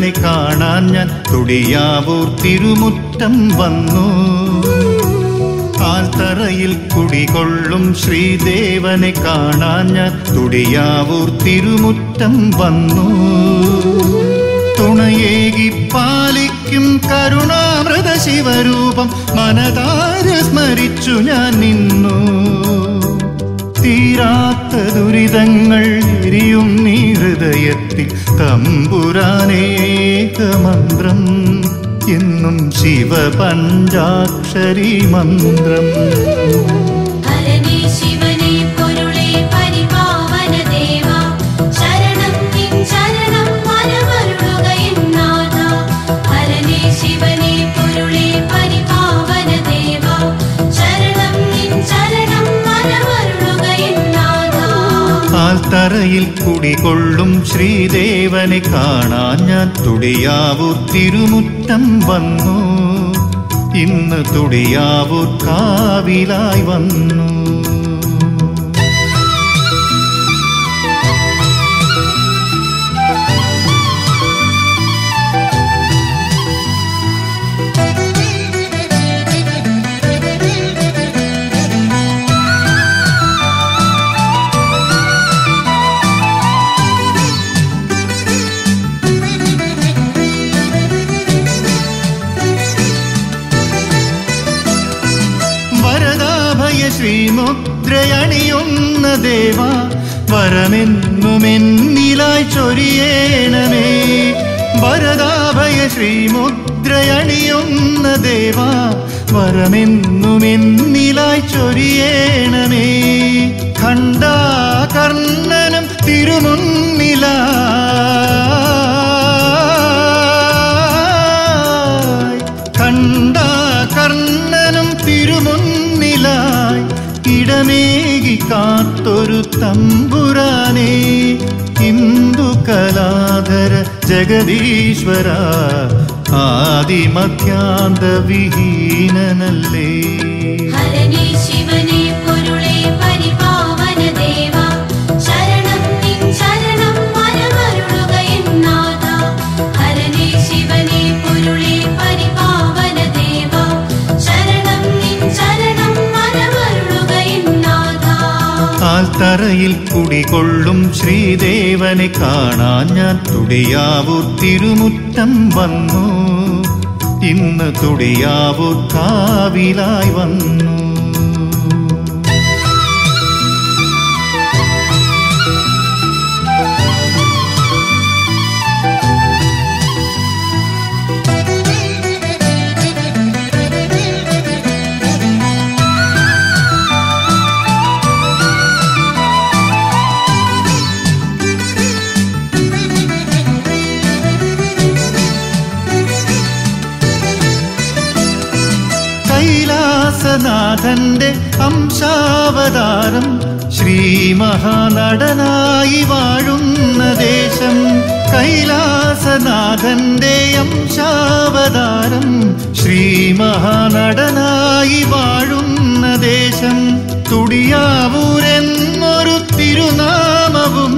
ആൽത്തറയിൽ കാണാൻ ഞാൻ തുടിയാവൂർ തിരുമുറ്റം വന്നു. ആൽത്തറയിൽ കുടികൊള്ളും ശ്രീദേവനെ കാണാൻ ഞാൻ തുടിയാവൂർ തിരുമുറ്റം വന്നു. തുണയേകി പാലിക്കും കരുണാമൃത ശിവരൂപം മനതാര സ്മരിച്ചു ഞാൻ നിന്നു. തീരാത്ത ദുരിതങ്ങൾ എരിയും നീ ഹൃദയത്തിൽ. തമ്പുരാനേകമന്ത്രം എന്നും ശിവപഞ്ചാക്ഷരി മന്ത്രം. ആൽത്തറയിൽ കുടികൊള്ളും ശ്രീദേവനെ കാണാൻ ഞാൻ തുടിയാവൂർ തിരുമുറ്റം വന്നു. ഇന്ന് തുടിയാവൂർ കാവിലായി വന്നു. ശ്രീമുദ്രയണിയുന്ന ദേവ വരമെന്നുമെന്നിലായി ചൊരിയേണമേ. വരദാഭയ ശ്രീമുദ്രയണിയുന്ന ദേവ വരമെന്നുമെന്നിലായി ചൊരിയേണമേ. ഖണ്ഡാകർണനം തിരുമുന്നിലായി തമ്പുരാനേ ഹിന്ദു കലാധര ജഗദീശ്വര ആദിമധ്യാന്ത വിഹീനനല്ലേ ഹരനേ ശിവനേ ആൽത്തറയിൽ കുടികൊള്ളും ശ്രീദേവനെ കാണാൻ ഞാൻ തുടിയാവൂർ തിരുമുറ്റം വന്നു. ഇന്ന് തുടിയാവൂർ കാവിലായി വന്നു. കൈലാസനാഥന്റെ അംശാവതാരം ശ്രീ മഹാനടനായി വാഴുന്ന ദേശം കൈലാസനാഥന്റെ അംശാവതാരം ശ്രീ മഹാനടനായി വാഴുന്ന ദേശം തുടിയാവൂരെന്നൊരു തിരുനാമവും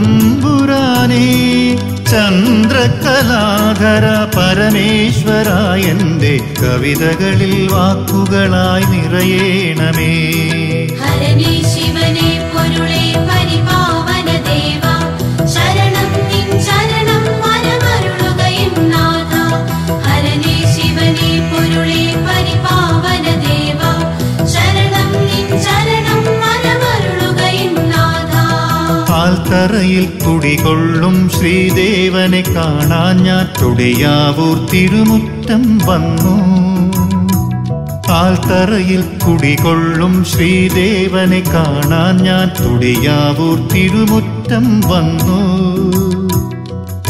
തമ്പുരാനേ ചന്ദ്രകലാധര പരമേശ്വരായന്റെ കവിതകളിൽ വാക്കുകളായി നിറയേണമേ. ആൽത്തറയിൽ കുടികൊള്ളും ശ്രീദേവനെ കാണാൻ ഞാൻ തുടിയാവൂർ തിരുമുറ്റം വന്നു. ആൽത്തറയിൽ കുടികൊള്ളും ശ്രീദേവനെ കാണാൻ ഞാൻ തുടിയാവൂർ തിരുമുറ്റം വന്നു.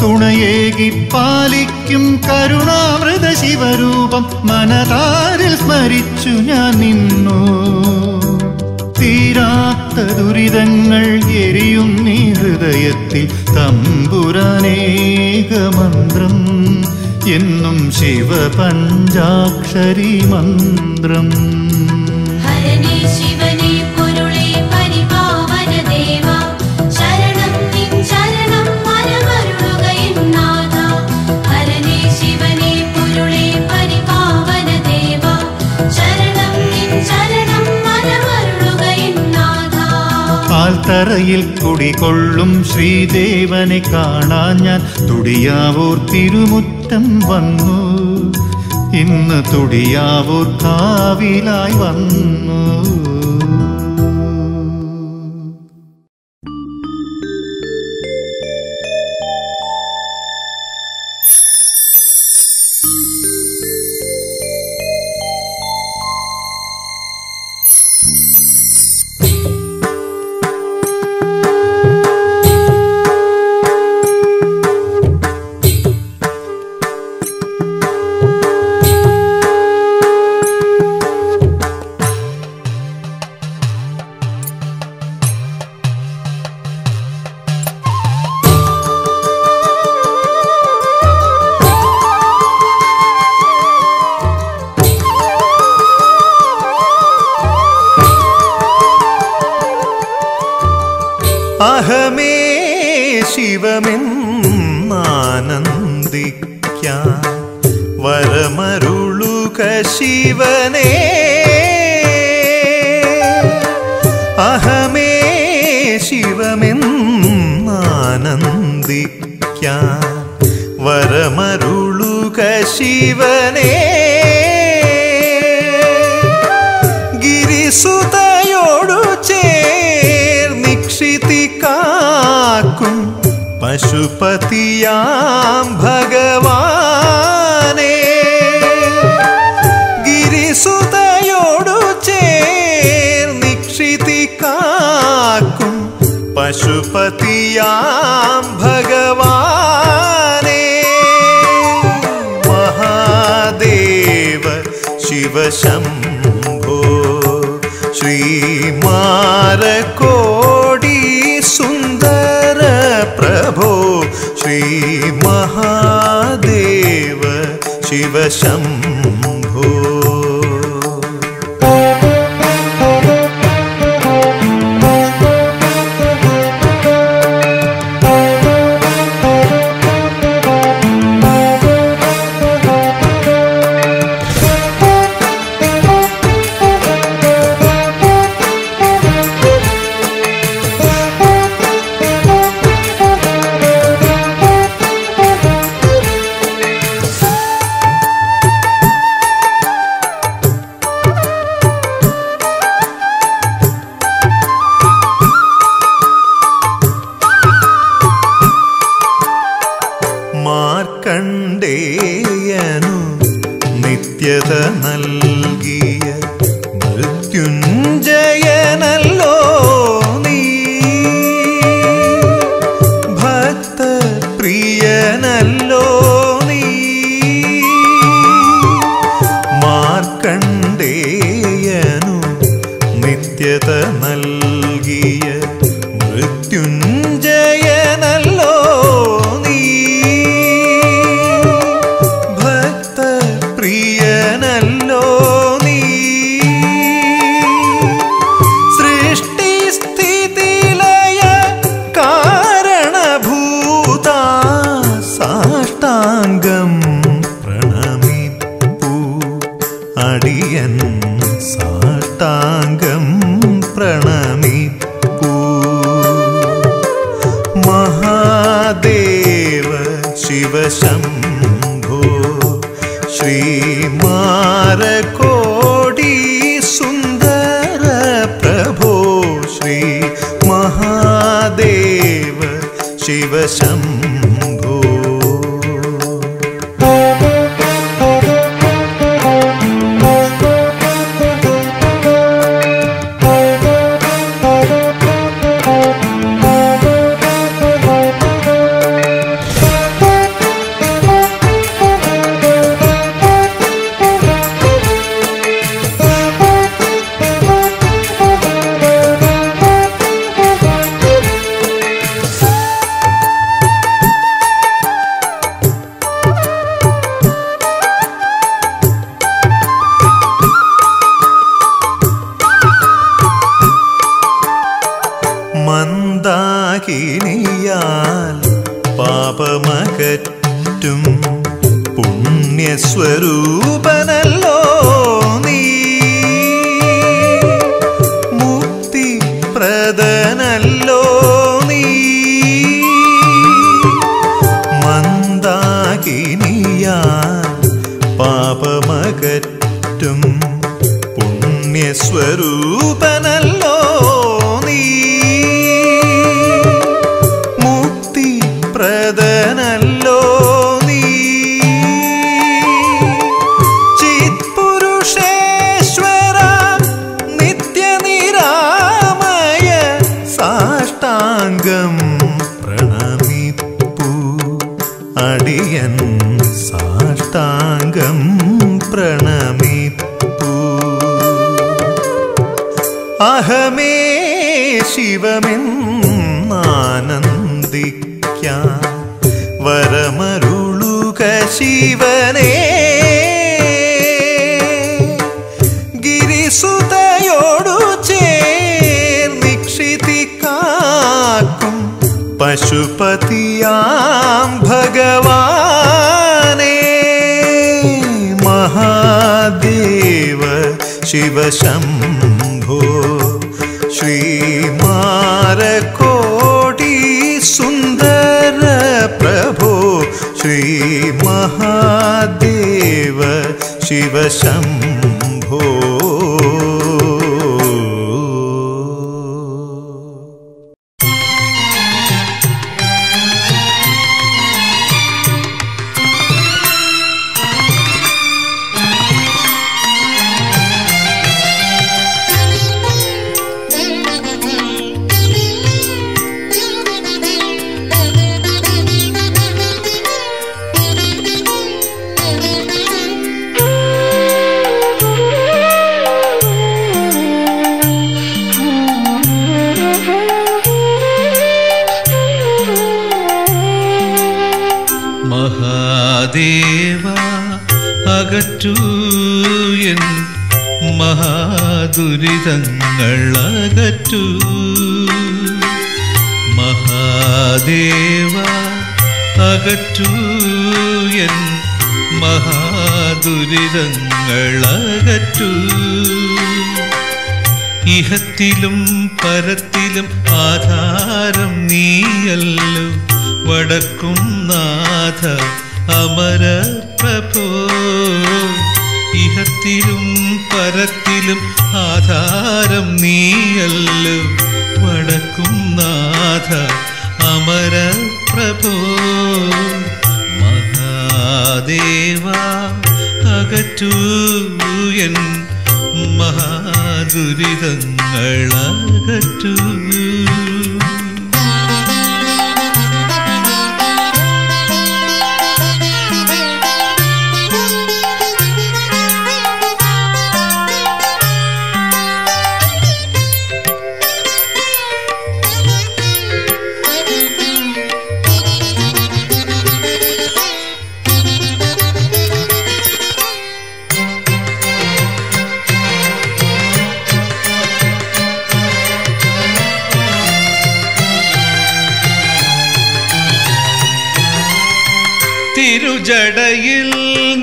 തുണയേകി പാലിക്കും കരുണാമൃത ശിവരൂപം മനതാരിൽ സ്മരിച്ചു ഞാൻ നിന്നു. തീരാത്ത ദുരിതങ്ങൾ എരിയും നീ ഹൃദയത്തിൽ തമ്പുരാനേകമന്ത്രം എന്നും ശിവപഞ്ചാക്ഷരി മന്ത്രം. ആൽത്തറയിൽ കുടികൊള്ളും ശ്രീദേവനെ കാണാൻ ഞാൻ തുടിയാവൂർ തിരുമുറ്റം വന്നു. ഇന്ന് തുടിയാവൂർ കാവിലായി വന്നു. ശിവമെന്നാനന്ദിക്കാൻ വരമരുളുക ശിവനേ. ഗിരിസുതയോടു ചേർനിക്ഷിതി കാക്കും പശുപതിയാം ഭഗവാനേ. ഗിരിസുതയോടു ചേർനിക്ഷിതി കാക്കും പശുപതിയാം शिव शम्भो। श्रीमारकोडि सुन्दर प्रभो। श्रीमहादेव शिव शम्भो। നിത്യത നൽകിയ മൃത്യുഞ്ജയനല്ലോ शिव शम्भो श्रीमारकोडि सुन्दरप्रभो श्री महादे शिवशम् അഹമേ ശിവമെന്നാനന്ദിക്കാൻ വരമരുളുക ശിവനേ ഗിരിസുതയോടു ചേർന്നിക്ഷിതി കാക്കും പശുപതിയാം ഭഗവാനേ മഹാദേവ ശിവശംഭോ श्रीमारकोटि सुन्दर प्रभो श्रीमहादेव शिवशम् അകറ്റൂ മഹാദുരിതങ്ങൾ മഹാദേവ അകറ്റൂ എൻ മഹാദുരിതങ്ങൾ ഇഹത്തിലും പരത്തിലും ആധാരം നീയല്ലോ. വടക്കും നാഥ അമര പ്രഭോ. ഇഹത്തിലും പരത്തിലും ആധാരം നീയല്ലോ. വടക്കും നാഥ അമര പ്രഭോ. മഹാദേവ അകറ്റൂ എൻ മഹാദുരിതങ്ങളകറ്റൂ. തിരുജടയിൽ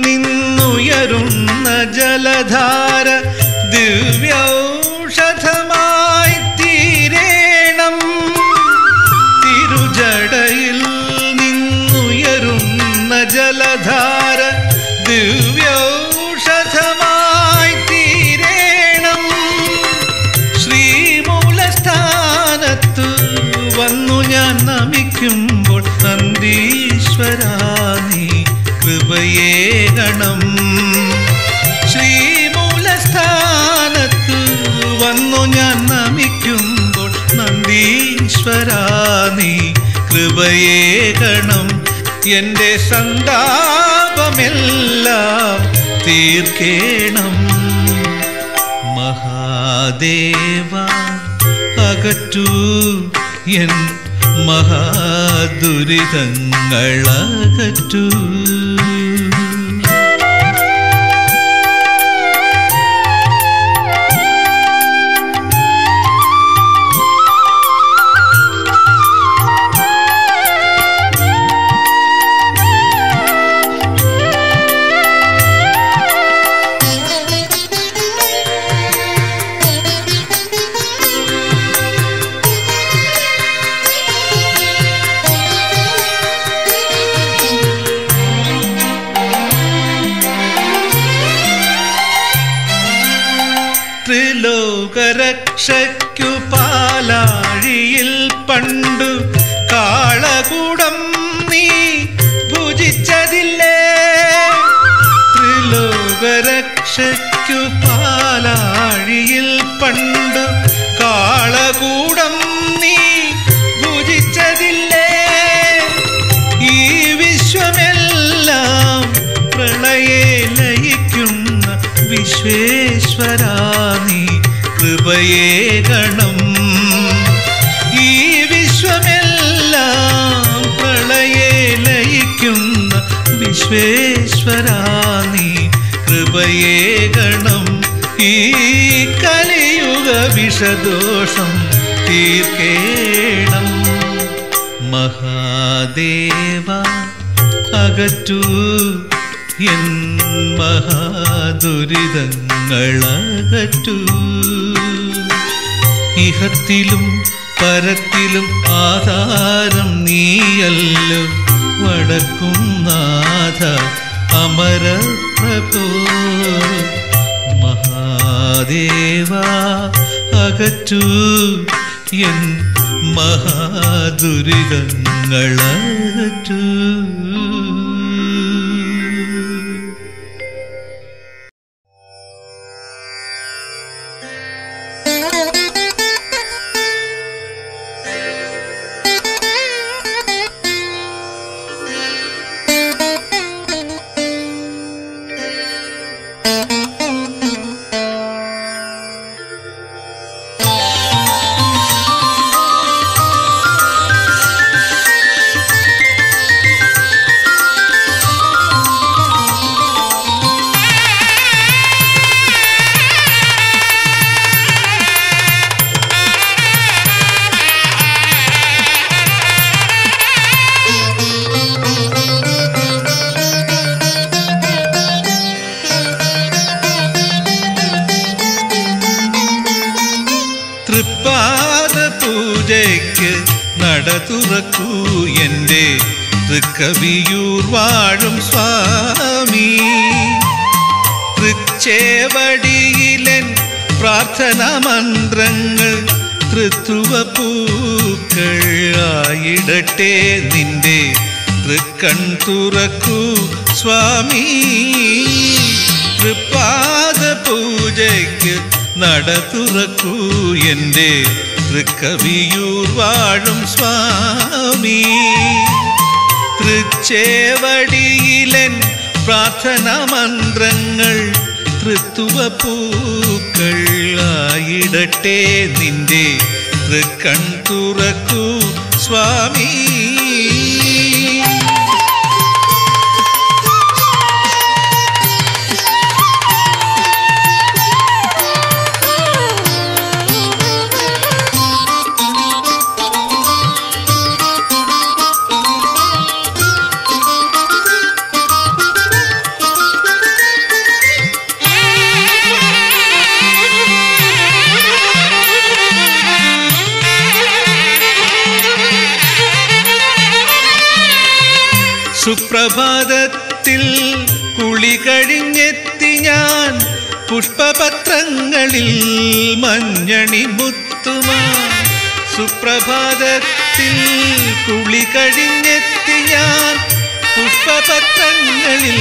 നിന്നുയരുന്ന ജലധാര എന്റെ സന്താപമെല്ലാം തീർക്കേണം. മഹാദേവ അകറ്റൂ എൻ മഹാദുരിതങ്ങളകറ്റൂ ും. ത്രിലോകരക്ഷയ്ക്കു പാലാഴിയിൽ പണ്ടു കാളകൂടം നീ ഭുജിച്ചതില്ലേ? ത്രിലോകരക്ഷയ്ക്കു പാലാഴിയിൽ വിശ്വേശ്വരാ നീ കൃപയേ ഗണം. ഈ വിശ്വമെല്ലാം പ്രളയെ ലയിക്കുന്ന കൃപയേ ഗണം. ഈ കലിയുഗ വിഷദോഷം തീർക്കേണം. മഹാദേവ അകറ്റൂ എൻ മഹാദുരിതങ്ങളകറ്റു. ഇഹത്തിലും പരത്തിലും ആധാരം നീയല്ല. വടക്കും നാഥ അമരപ്രഭോ. മഹാദേവ അകറ്റു എൻ മഹാദുരിതങ്ങളകറ്റൂ. തൃക്കവിയൂർ വാഴും സ്വാമി. തൃച്ചേവടിയിലൻ പ്രാർത്ഥന മന്ത്രങ്ങൾ തൃത്വ പൂക്കൾ ആയിടട്ടെ നിന്റെ തൃക്കൺ തുറക്കൂ സ്വാമി. തൃപ്പാദ പൂജയ്ക്ക് നട തുറക്കൂ എന്റെ തൃക്കവിയൂർ വാഴും സ്വാമി. തൃച്ചേവടിയിലൻ പ്രാർത്ഥന മന്ത്രങ്ങൾ തൃത്വ പൂക്കളായിടട്ടെ നിന്റെ തൃക്കൺ തുറക്കൂ സ്വാമി. പുഷ്പപത്രങ്ങളിൽ മഞ്ഞണി മുത്തുമാ സുപ്രഭാതത്തിൽ കുളി കഴിഞ്ഞെത്തി ഞാൻ പുഷ്പപത്രങ്ങളിൽ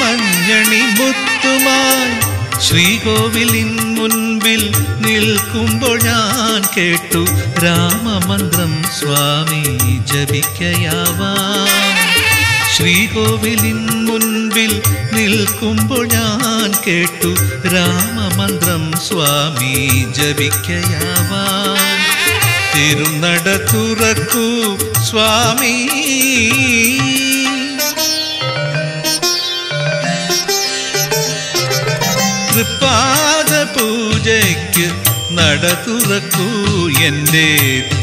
മഞ്ഞണി മുത്തുമായി ശ്രീകോവിലിൻ മുൻപിൽ നിൽക്കുമ്പോൾ ഞാൻ കേട്ടു രാമമന്ത്രം സ്വാമി ജപിക്കയാവാം ശ്രീകോവിലിൻ മുൻപിൽ നിൽക്കുമ്പോൾ ഞാൻ കേട്ടു രാമമന്ത്രം സ്വാമി ജപിക്കയാവാ. തിരുനട തുറക്കൂ സ്വാമി. തൃപ്പാദ പൂജയ്ക്ക് നട തുറക്കൂ എന്റെ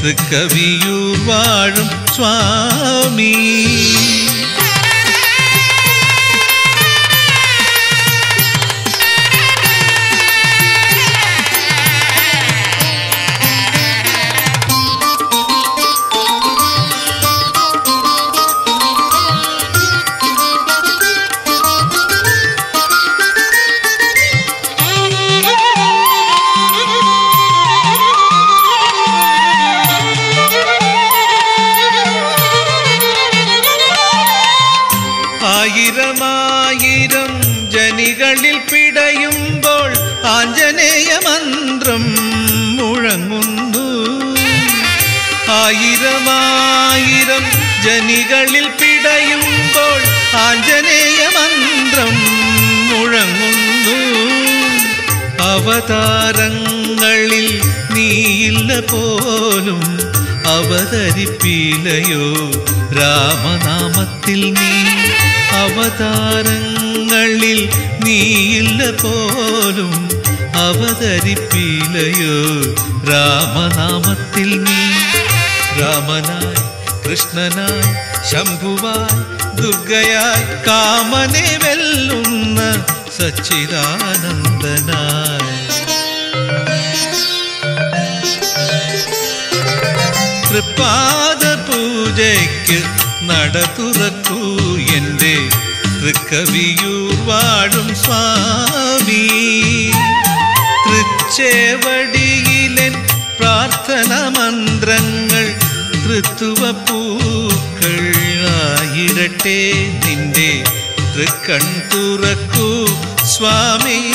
തൃക്കവിയൂർ വാഴും സ്വാമി. അവതരിപ്പിലയോ രാമനാമത്തിൽ നീ അവതാരങ്ങളിൽ നീയില്ല പോലും അവതരിപ്പിലയോ? രാമനാമത്തിൽ നീ രാമനായി കൃഷ്ണനായി ശംഭുവായി ദുർഗയായി കാമനെ വെല്ലുന്ന സച്ചിദാനന്ദനായി. തൃപ്പാദ പൂജയ്ക്ക് നട തുറക്കൂ. എന്റെ തൃക്കവിയൂർ വാഴും സ്വാമി. തൃച്ചേവടിയിലെ പ്രാർത്ഥന മന്ത്രങ്ങൾ തൃത്തുവ പൂക്കൾ ആയിരട്ടെ. നിന്റെ തൃക്കൺ തുറക്കൂ സ്വാമി.